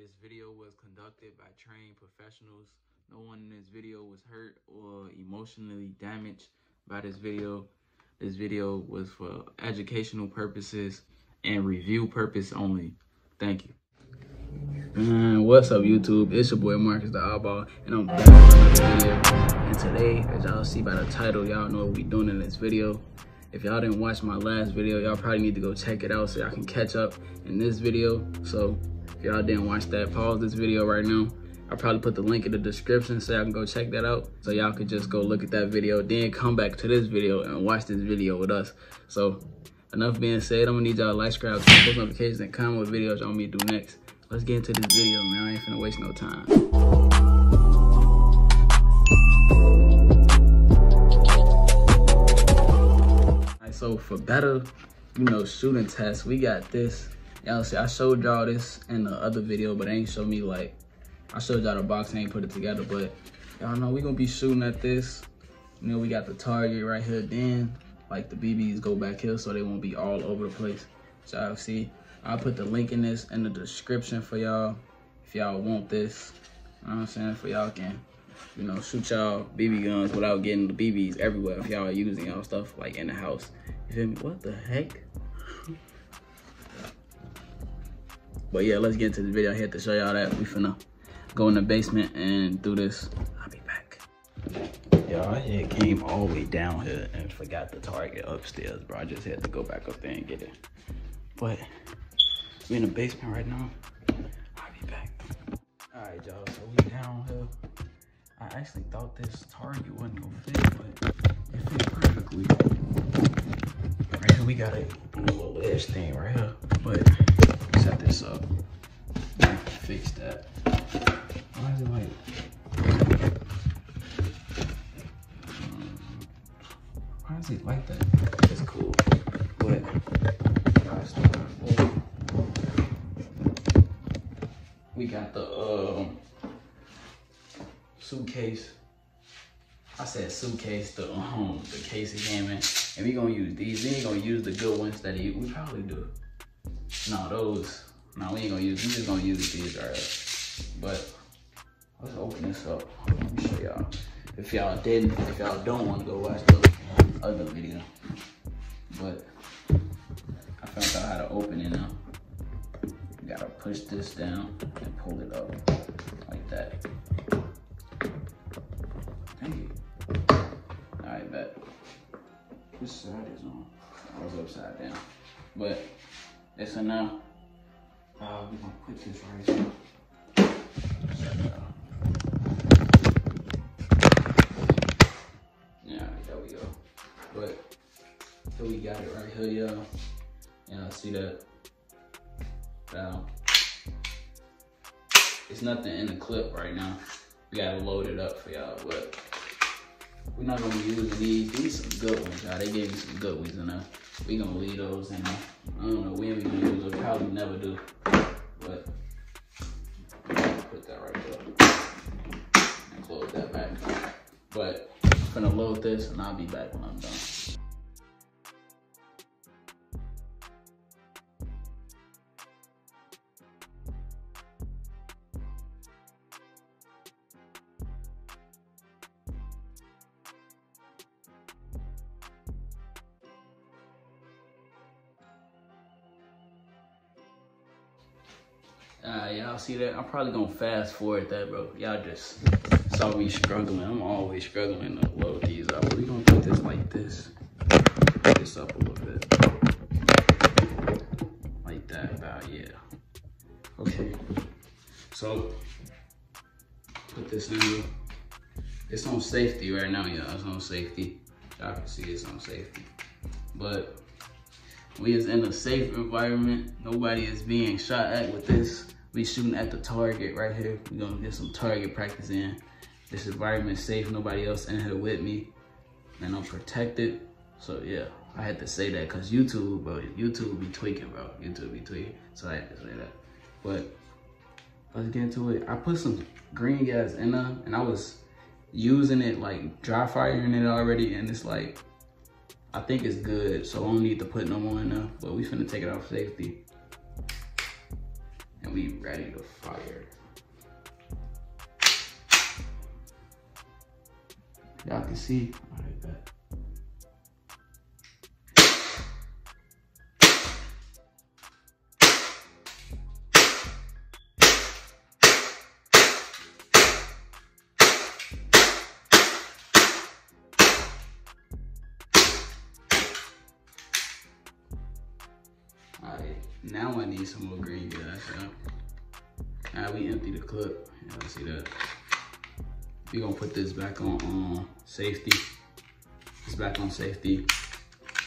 this video was conducted by trained professionals. No one in this video was hurt or emotionally damaged by this video. This video was for educational purposes and review purpose only. Thank you. Man, what's up YouTube? It's your boy Marcus the Oddball and I'm back with another video. And today, as y'all see by the title, y'all know what we doing in this video. If y'all didn't watch my last video, y'all probably need to go check it out so y'all can catch up in this video. So if y'all didn't watch that, pause this video right now. I'll probably put the link in the description so y'all can go check that out. So y'all could just go look at that video, then come back to this video and watch this video with us. So enough being said, I'm gonna need y'all like, subscribe, turn post notifications, and comment what videos y'all want me to do next. Let's get into this video, man. I ain't finna waste no time. So for better, you know, shooting tests, we got this. Y'all see, I showed y'all this in the other video, but ain't show me like, I showed y'all the box, I ain't put it together, but y'all know we gonna be shooting at this. You know, we got the target right here, then like the BBs go back here so they won't be all over the place. So y'all see, I'll put the link in this in the description for y'all if y'all want this. You know what I'm saying? For y'all can, you know, shoot y'all BB guns without getting the BBs everywhere if y'all are using y'all stuff like in the house. You feel me? What the heck? But yeah, let's get into the video. I had to show y'all that. We finna go in the basement and do this. I'll be back. Y'all, I came all the way down here and forgot the target upstairs, bro. I just had to go back up there and get it. But we in the basement right now. I'll be back. All right, y'all, so we down here. I actually thought this target wasn't gonna fit, but it fit perfectly. Right here, we got a little ledge thing right here, but set this up. Fix that. Why is it like? Why is it like that? It's cool, but we got the um, suitcase. I said suitcase, the um, the case again, man. And we gonna use these. We ain't gonna use the good ones that he, we probably do. No, those. No, we ain't gonna use. We just gonna use these right. But let's open this up. Let me show y'all. If y'all didn't, if y'all don't want to go watch the other video, but I found out how to open it now. You gotta push this down and pull it up like that. Dang it. Alright, bet. This side is on. I was upside down. But it's a now. Uh, we're gonna put this right here. Yeah, there we go. But here we got it right here, y'all. Y'all see that? Now, it's nothing in the clip right now. We gotta load it up for y'all, but we're not gonna be using these. These some good ones, y'all. They gave me some good ones there. We gonna leave those in. I don't know, when we gonna use them. Probably never do. But put that right there. And close that back. But I'm gonna load this and I'll be back when I'm done. Probably gonna fast forward that, bro. Y'all just saw me struggling. I'm always struggling to load these up. We gonna put this like this. Put this up a little bit. Like that, about, yeah. Okay. So, put this in. It's on safety right now, y'all. It's on safety. Y'all can see it's on safety. But we is in a safe environment. Nobody is being shot at with this. We shooting at the target right here. We gonna get some target practice in. This environment safe. Nobody else in here with me. And I'm protected. So yeah, I had to say that because YouTube, bro, YouTube be tweaking, bro. YouTube be tweaking. So I had to say that. But let's get into it. I put some green gas in there and I was using it like dry firing it already and it's like I think it's good, so I don't need to put no more in there, but we finna take it off safety. And we ready to fire. Y'all can see. Alright, now I need some more green y'all. Now we empty the clip. Y'all see that? we gonna put this back on um, safety. It's back on safety.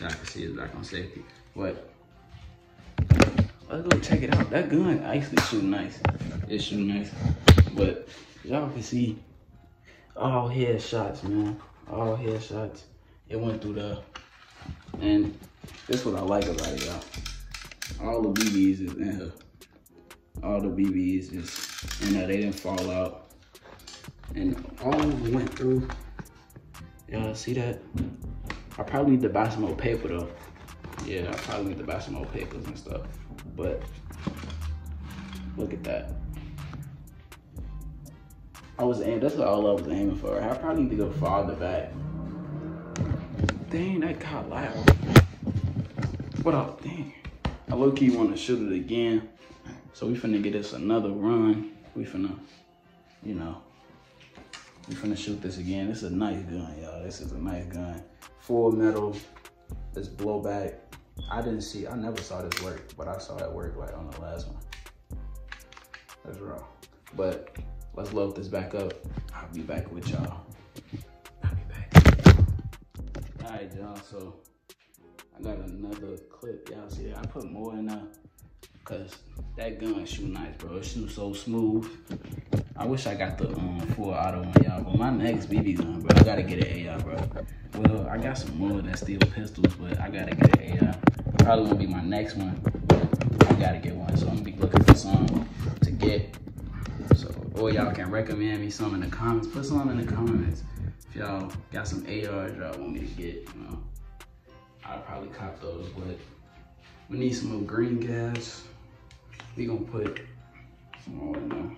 Y'all can see it's back on safety. But let's go check it out. That gun actually shoot nice. It shoot nice. But y'all can see all headshots, man. All headshots. It went through the and this what I like about it, y'all. All the BBs is in here. All the BBs is in there. They didn't fall out. And all went through. Y'all see that? I probably need to buy some more paper though. Yeah, I probably need to buy some more papers and stuff. But look at that. I was aiming, that's all I was aiming for. I probably need to go farther back. Dang, that got loud. What up, dang. I low key want to shoot it again. So we finna get us another run. We finna, you know, we finna shoot this again. This is a nice gun, y'all. This is a nice gun. Full metal, this blowback. I didn't see, I never saw this work, but I saw it work like on the last one. That's wrong. But let's load this back up. I'll be back with y'all. I'll be back. All right, y'all, so I got another clip. Y'all see that? I put more in there because that gun shoot nice, bro. It shoots so smooth. I wish I got the um, full auto one, y'all. But my next BB gun, bro, I gotta get an AR, bro. Well, I got some more that steel pistols, but I gotta get an AR. Probably gonna be my next one, I gotta get one. So I'm gonna be looking for some to get. So, or y'all can recommend me some in the comments. Put some in the comments if y'all got some ARs y'all want me to get, you know. I'll probably cop those, but we need some more green gas. We gonna put some more in there.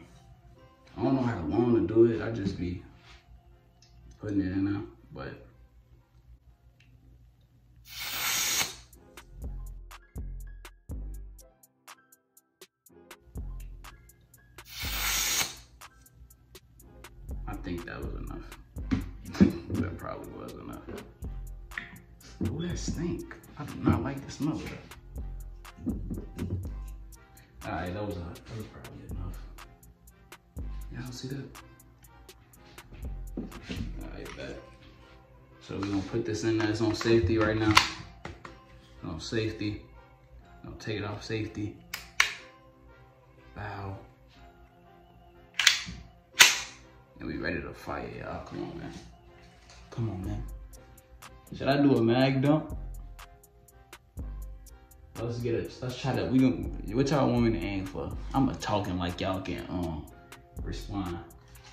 I don't know how long to do it. I just be putting it in there, but I think that was enough. that probably was enough. Ooh, that stink. I do not like the smell of that. All right, that was, a, that was probably enough. Y'all see that? All right, bet. So we're gonna put this in there. It's on safety right now. on safety. I'll take it off safety. Bow. And we ready to fire, y'all. Come on, man. Come on, man. Should I do a mag dump? Let's get it. Let's try to. We gonna. What y'all want me to aim for? I'm a talking like y'all can um respond.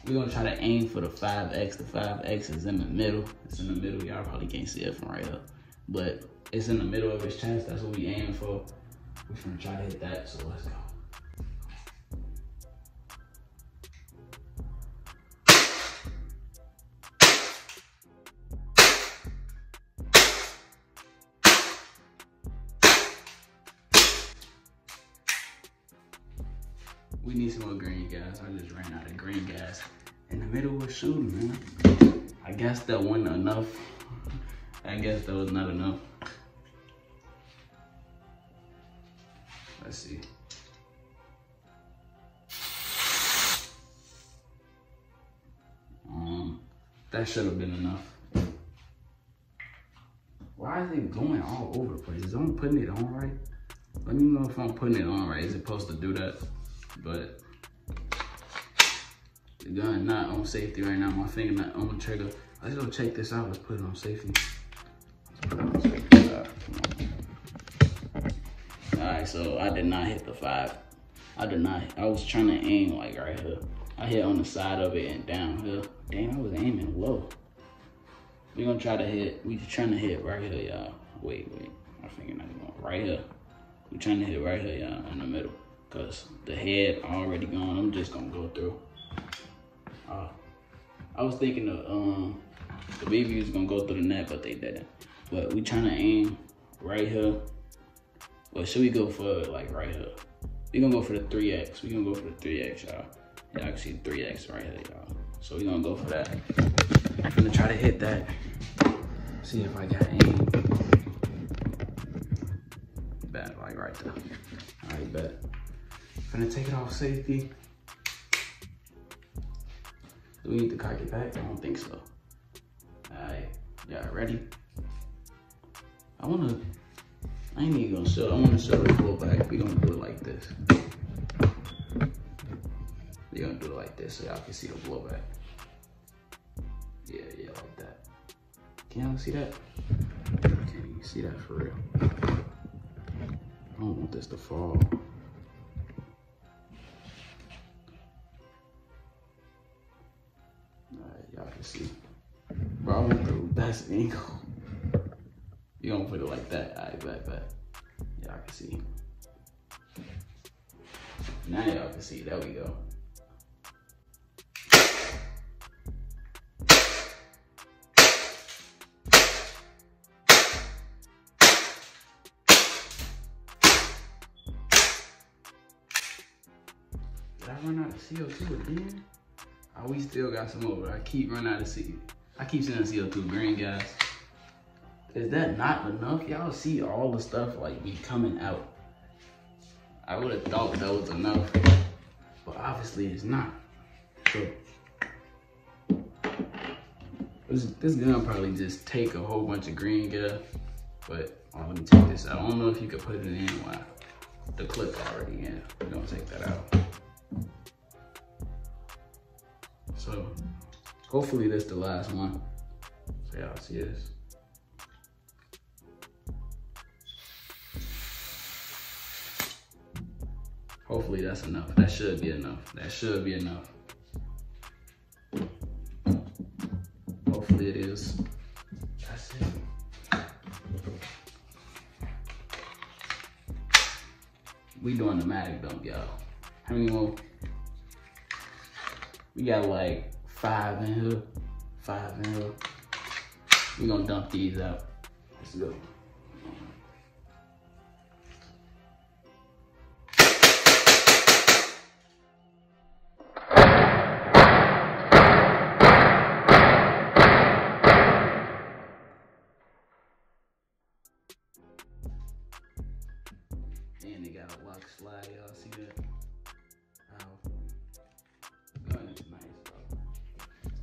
We're gonna try to aim for the 5X. The 5X is in the middle. It's in the middle. Y'all probably can't see it from right up, but it's in the middle of his chest. That's what we aim for. We're gonna try to hit that. So let's go. We need some more green gas. I just ran out of green gas in the middle of shooting, man. I guess that wasn't enough. I guess that was not enough. Let's see. Um, that should have been enough. Why is it going all over the place? Is I'm putting it on right? Let me know if I'm putting it on right. Is it supposed to do that? But the gun not on safety right now. My finger not on the trigger. Let's go check this out. Let's put it on safety. All right, so I did not hit the five. I did not. I was trying to aim like right here. I hit on the side of it and down here. Damn, I was aiming low. we gonna try to hit. We just trying to hit right here, y'all. Wait, wait. My finger not going right here. we trying to hit right here, y'all, in the middle. Cause the head already gone. I'm just gonna go through. Uh, I was thinking of um the baby was gonna go through the net, but they didn't. But we trying to aim right here. Or should we go for like right here? We gonna go for the 3X. We gonna go for the 3X, y'all. Y'all can see 3X right here, y'all. So we gonna go for that. I'm gonna try to hit that. See if I got aim. Bet, like right there. Right, bet. Gonna take it off safety. Do we need to cock it back? I don't think so. All right, y'all ready? I wanna, I ain't even gonna show, I wanna show the blowback. We gonna do it like this. We gonna do it like this so y'all can see the blowback. Yeah, yeah, like that. Can y'all see that? Can you see that for real? I don't want this to fall. See. Bro, I want the best angle. You gonna put it like that? I bet, bet. Y'all can see. Now y'all can see. There we go. Did I run out of CO2 again? Oh, we still got some over. I keep running out of CO. I keep seeing CO2 green gas. Is that not enough? Y'all see all the stuff like be coming out. I would have thought that was enough, but obviously it's not. So this, this gun probably just take a whole bunch of green gas, but oh, let me take this out. I don't know if you could put it in while the clip already in. Gonna take that out. So hopefully this the last one. So y'all see this. Hopefully that's enough. That should be enough. That should be enough. Hopefully it is. That's it. We doing the magic dump, y'all. How many more? We got like five in here. Five in here. We're gonna dump these out. Let's go.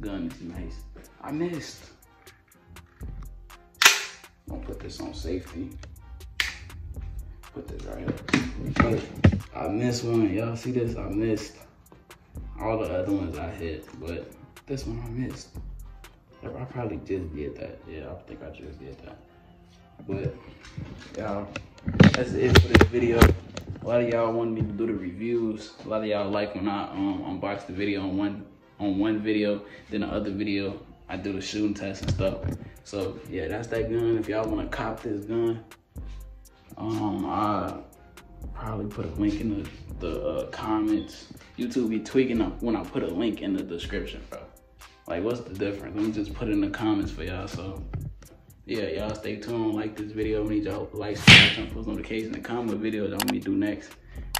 Gun is nice. I missed. I'm gonna put this on safety. Put this right up. I missed one. Y'all see this? I missed. All the other ones I hit, but this one I missed. I probably just did that. Yeah, I think I just did that. But y'all, that's it for this video. A lot of y'all wanted me to do the reviews. A lot of y'all like when I um, unbox the video on one on one video, then the other video I do the shooting test and stuff. So yeah, that's that gun. If y'all want to cop this gun, um, I probably put a link in the the uh, comments. YouTube be tweaking up when I put a link in the description, bro. Like, what's the difference? Let me just put it in the comments for y'all. So yeah, y'all stay tuned. Like this video. I need y'all like, subscribe, post notifications, and comment videos I want me to do next.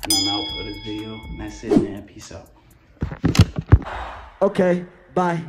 And I'm out for this video. And that's it, man. Peace out. Okay, bye.